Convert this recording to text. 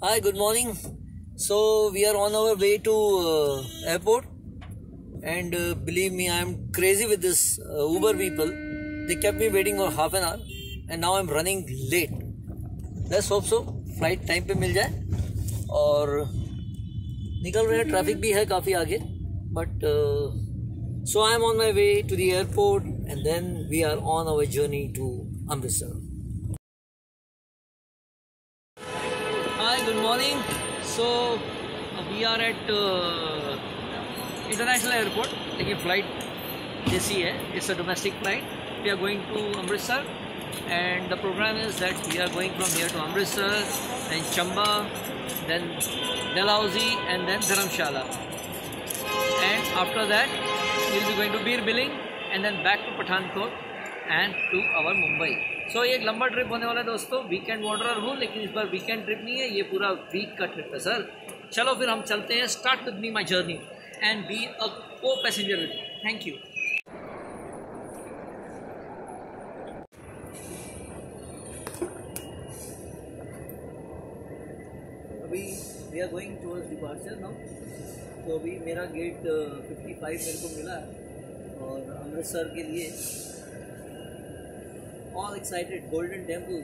Hi, good morning. So we are on our way to uh, airport, and uh, believe me, I am crazy with this uh, Uber people. They kept me waiting for half an hour, and now I'm running late. Let's hope so. Flight time पे मिल जाए और निकल रहे हैं traffic भी है काफ़ी आगे but so I am on my way to the airport and then we are on our journey to Amritsar Good morning. So we are at uh, international airport. taking flight JC है. It's a domestic flight. We are going to Amritsar, and the program is that we are going from here to Amritsar, then Chamba, then Dalhousie, and then Dharamshala. And after that, we'll be going to Bir Billing, and then back to Pathankot and to our Mumbai. सो ये एक लंबा trip होने वाला है दोस्तों। Weekend wanderer हूँ, लेकिन इस बार वीकेंड ट्रिप नहीं है। ये पूरा वीक का ट्रिप है सर चलो फिर हम चलते हैं। Start with me my journey and be a co passenger with thank you अभी we are going towards departure now तो अभी मेरा गेट फिफ्टी फाइव मेरे को मिला है, और अमृतसर के लिए। All excited golden temple